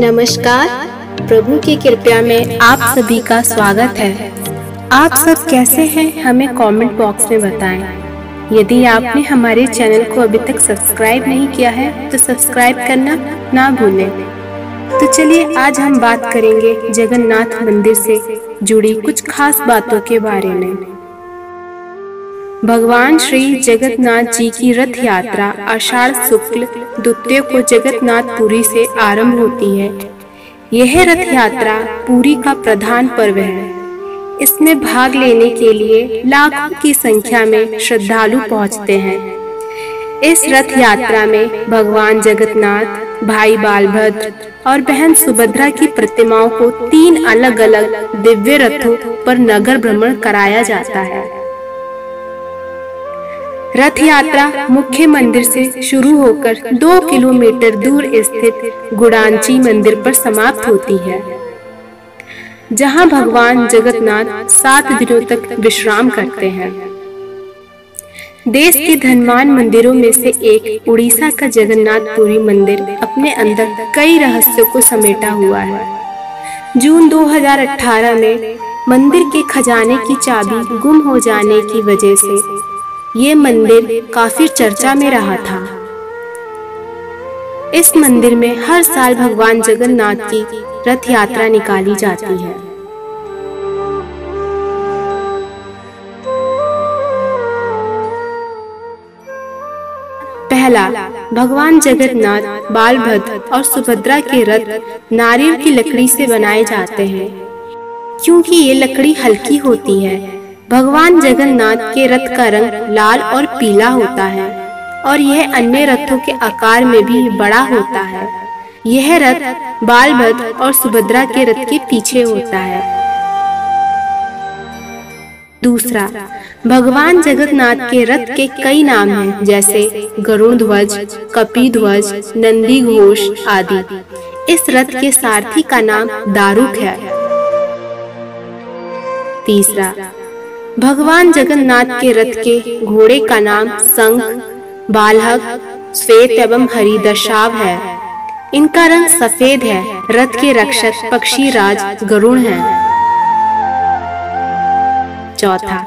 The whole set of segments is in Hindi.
नमस्कार। प्रभु की कृपया में आप सभी का स्वागत है। आप सब कैसे हैं, हमें कमेंट बॉक्स में बताएँ। यदि आपने हमारे चैनल को अभी तक सब्सक्राइब नहीं किया है तो सब्सक्राइब करना ना भूलें। तो चलिए, आज हम बात करेंगे जगन्नाथ मंदिर से जुड़ी कुछ खास बातों के बारे में। भगवान श्री जगन्नाथ जी की रथ यात्रा आषाढ़ शुक्ल द्वितीय को जगन्नाथपुरी से आरंभ होती है। यह रथ यात्रा पूरी का प्रधान पर्व है। इसमें भाग लेने के लिए लाखों की संख्या में श्रद्धालु पहुँचते हैं। इस रथ यात्रा में भगवान जगन्नाथ, भाई बालभद्र और बहन सुभद्रा की प्रतिमाओं को तीन अलग अलग दिव्य रथों पर नगर भ्रमण कराया जाता है। रथ यात्रा मुख्य मंदिर से शुरू होकर दो किलोमीटर दूर स्थित गुड़ांची मंदिर पर समाप्त होती है, जहाँ भगवान जगतनाथ सात दिनों तक विश्राम करते हैं। देश के धनवान मंदिरों में से एक उड़ीसा का जगन्नाथपुरी मंदिर अपने अंदर कई रहस्यों को समेटा हुआ है। जून 2018 में मंदिर के खजाने की चाबी गुम हो जाने की वजह से ये मंदिर काफ़ी चर्चा में रहा था। इस मंदिर में हर साल भगवान जगन्नाथ की रथ यात्रा निकाली जाती है। पहला, भगवान जगन्नाथ बालभद्र और सुभद्रा के रथ नारियल की लकड़ी से बनाए जाते हैं। क्योंकि ये लकड़ी हल्की होती है भगवान जगन्नाथ के रथ का रंग लाल और पीला होता है और यह अन्य रथों के आकार में भी बड़ा होता है। यह रथ बालभद्र और सुभद्रा के रथ के पीछे होता है। दूसरा, भगवान जगन्नाथ के रथ के कई नाम हैं, जैसे गरुण ध्वज कपी ध्वज नंदी घोष आदि। इस रथ के सारथी का नाम दारुक है। तीसरा भगवान जगन्नाथ के रथ के घोड़े का नाम संख, बालहक, श्वेत एवं हरी दशाव है। इनका रंग सफ़ेद है। रथ के रक्षक पक्षी राज गरुण है। चौथा,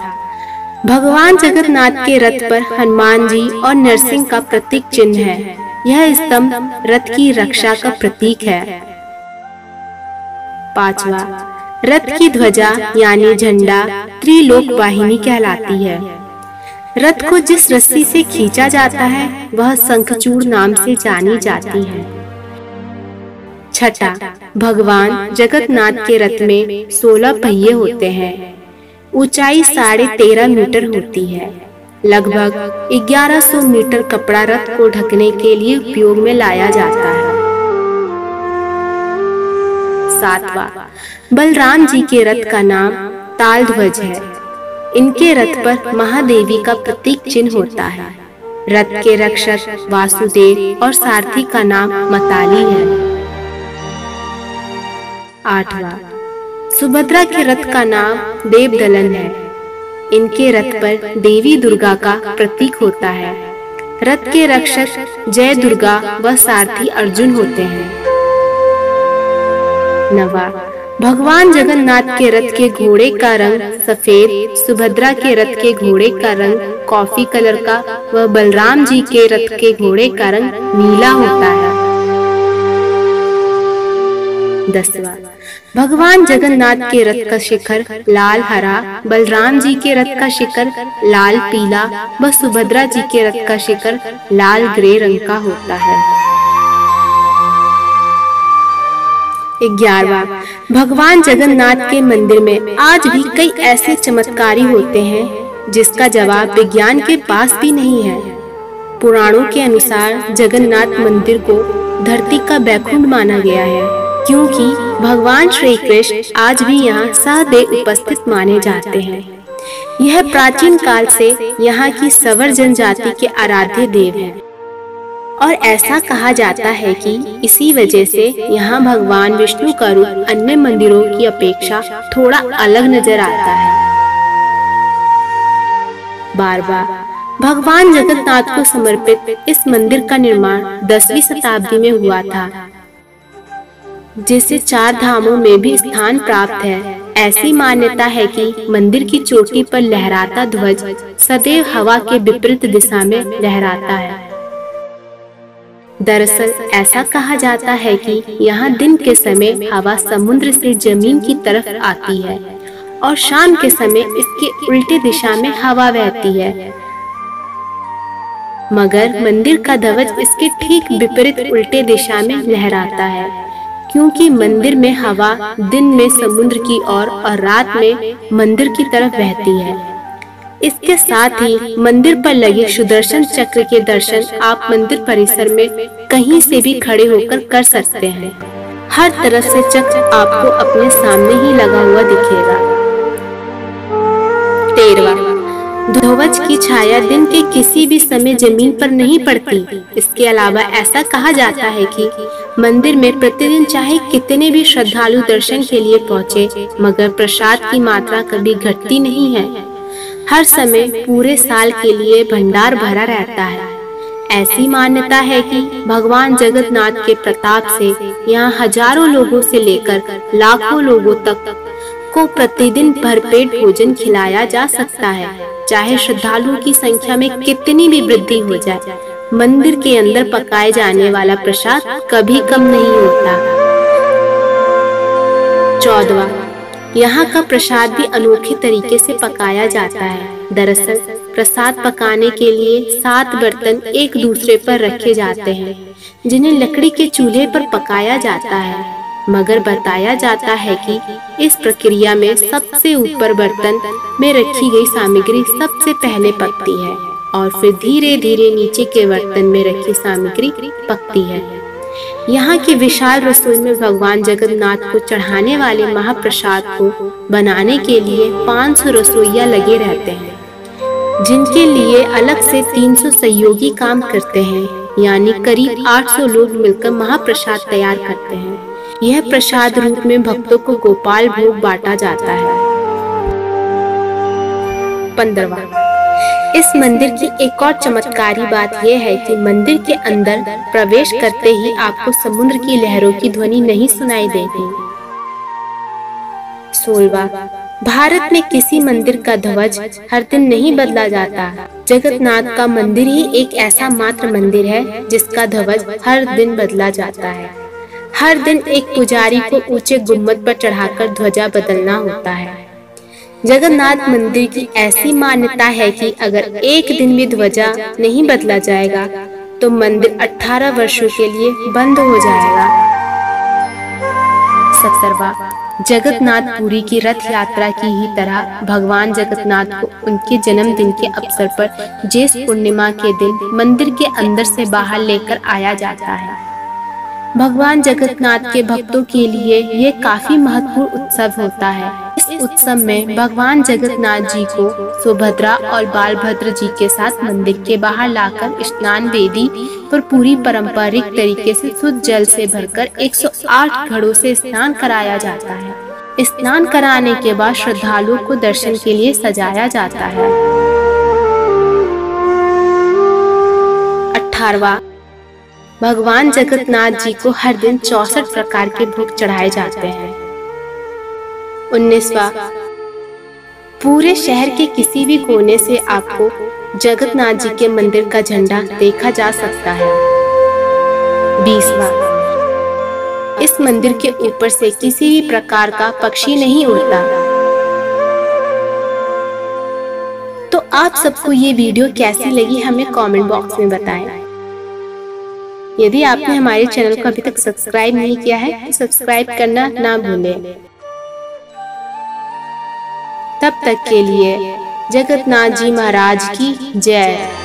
भगवान जगन्नाथ के रथ पर हनुमान जी और नरसिंह का प्रतीक चिन्ह है। यह स्तंभ रथ की रक्षा का प्रतीक है। पांचवा रथ की ध्वजा यानी झंडा त्रिलोक वाहिनी कहलाती है। रथ को जिस रस्सी से खींचा जाता है, वह शंखचूड़ नाम से जानी जाती है। छठा, भगवान जगन्नाथ के रथ में सोलह पहिए होते हैं। ऊंचाई साढ़े तेरह मीटर होती है। लगभग 1100 मीटर कपड़ा रथ को ढकने के लिए उपयोग में लाया जाता है। सातवा बलराम जी के रथ का नाम ताल ध्वज है। इनके रथ पर महादेवी का प्रतीक चिन्ह होता है। रथ के रक्षक वासुदेव और सारथी का नाम मताली है। आठवा, सुभद्रा के रथ का नाम देवदलन है। इनके रथ पर देवी दुर्गा का प्रतीक होता है। रथ के रक्षक जय दुर्गा व सारथी अर्जुन होते हैं। नवा भगवान जगन्नाथ के रथ के घोड़े का रंग सफ़ेद, सुभद्रा के रथ के घोड़े का रंग कॉफ़ी कलर का व बलराम जी के रथ के घोड़े का रंग नीला होता है। दसवा, भगवान जगन्नाथ के रथ का शिखर लाल, हरा, बलराम जी के रथ का शिखर लाल, पीला व सुभद्रा जी के रथ का शिखर लाल, ग्रे रंग का होता है। ग्यारहवा भगवान जगन्नाथ के मंदिर में आज भी कई ऐसे चमत्कारी होते हैं, जिसका जवाब विज्ञान के पास भी नहीं है पुराणों के अनुसार जगन्नाथ मंदिर को धरती का बैकुंठ माना गया है, क्योंकि भगवान श्री कृष्ण आज भी यहाँ सहदेव उपस्थित माने जाते हैं यह प्राचीन काल से यहाँ की सवर जनजाति के आराध्य देव हैं। और ऐसा कहा जाता है कि इसी वजह से यहाँ भगवान विष्णु का रूप अन्य मंदिरों की अपेक्षा थोड़ा अलग नज़र आता है। बार बार भगवान जगन्नाथ को समर्पित इस मंदिर का निर्माण दसवीं शताब्दी में हुआ था, जिसे चार धामों में भी स्थान प्राप्त है। ऐसी मान्यता है कि मंदिर की चोटी पर लहराता ध्वज सदैव हवा के विपरीत दिशा में लहराता है। दरअसल ऐसा कहा जाता है कि यहाँ दिन के समय हवा समुद्र से ज़मीन की तरफ़ आती है और शाम के समय इसके उल्टे दिशा में हवा बहती है। मगर मंदिर का ध्वज इसके ठीक विपरीत उल्टे दिशा में लहराता है क्योंकि मंदिर में हवा दिन में समुद्र की ओर और, और रात में मंदिर की तरफ़ बहती है। इसके साथ ही मंदिर पर लगे सुदर्शन चक्र के दर्शन आप मंदिर परिसर में कहीं से भी खड़े होकर कर सकते हैं। हर तरफ़ से चक्र आपको अपने सामने ही लगा हुआ दिखेगा। तेरवा, ध्वज की छाया दिन के किसी भी समय ज़मीन पर नहीं पड़ती। इसके अलावा ऐसा कहा जाता है कि मंदिर में प्रतिदिन चाहे कितने भी श्रद्धालु दर्शन के लिए पहुँचे, मगर प्रसाद की मात्रा कभी घटती नहीं है। हर समय पूरे साल के लिए भंडार भरा रहता है। ऐसी मान्यता है कि भगवान जगन्नाथ के प्रताप से यहाँ हज़ारों लोगों से लेकर लाखों लोगों तक को प्रतिदिन भरपेट भोजन खिलाया जा सकता है। चाहे श्रद्धालुओं की संख्या में कितनी भी वृद्धि हो जाए, मंदिर के अंदर पकाए जाने वाला प्रसाद कभी कम नहीं होता। चौदवा यहाँ का प्रसाद भी अनोखे तरीके से पकाया जाता है। दरअसल, प्रसाद पकाने के लिए सात बर्तन एक दूसरे पर रखे जाते हैं, जिन्हें लकड़ी के चूल्हे पर पकाया जाता है। मगर बताया जाता है कि इस प्रक्रिया में सबसे ऊपर बर्तन में रखी गई सामग्री सबसे पहले पकती है, और फिर धीरे धीरे नीचे के बर्तन में रखी सामग्री पकती है। यहाँ की विशाल रसोई में भगवान जगन्नाथ को चढ़ाने वाले महाप्रसाद को बनाने के लिए 500 रसोईया लगे रहते हैं, जिनके लिए अलग से 300 सहयोगी काम करते हैं, यानी करीब 800 लोग मिलकर महाप्रसाद तैयार करते हैं। यह प्रसाद रूप में भक्तों को गोपाल भोग बांटा जाता है। पंद्रवा इस मंदिर की एक और चमत्कारी बात यह है कि मंदिर के अंदर प्रवेश करते ही आपको समुद्र की लहरों की ध्वनि नहीं सुनाई देगी सोलवा, भारत में किसी मंदिर का ध्वज हर दिन नहीं बदला जाता। जगतनाथ का मंदिर ही एक ऐसा मात्र मंदिर है जिसका ध्वज हर दिन बदला जाता है। हर दिन एक पुजारी को ऊँचे गुंबद पर चढ़ाकर ध्वजा बदलना होता है। जगन्नाथ मंदिर की ऐसी मान्यता है कि अगर एक दिन भी ध्वजा नहीं बदला जाएगा तो मंदिर 18 वर्षों के लिए बंद हो जाएगा। सत्तरवा जगतनाथ पुरी की रथ यात्रा की ही तरह भगवान जगतनाथ को उनके जन्मदिन के अवसर पर जेस पूर्णिमा के दिन मंदिर के अंदर से बाहर लेकर आया जाता है। भगवान जगतनाथ के भक्तों के लिए ये काफ़ी महत्वपूर्ण उत्सव होता है। उत्सव में भगवान जगन्नाथ जी को, सुभद्रा और बालभद्र जी के साथ मंदिर के बाहर लाकर स्नान वेदी पर पूरी पारंपरिक तरीके से शुद्ध जल से भरकर 108 घड़ों से स्नान कराया जाता है। स्नान कराने के बाद श्रद्धालुओं को दर्शन के लिए सजाया जाता है। अठारवा, भगवान जगन्नाथ जी को हर दिन चौसठ प्रकार के भोग चढ़ाए जाते हैं। उन्नीसवा पूरे शहर के किसी भी कोने से आपको जगतनाथ जी के मंदिर का झंडा देखा जा सकता है। बीसवा इस मंदिर के ऊपर से किसी भी प्रकार का पक्षी नहीं उड़ता। तो आप सबको ये वीडियो कैसी लगी हमें कमेंट बॉक्स में बताएँ। यदि आपने हमारे चैनल को अभी तक सब्सक्राइब नहीं किया है तो सब्सक्राइब करना ना भूलें। तब तक के लिए जगतनाथ जी महाराज की जय।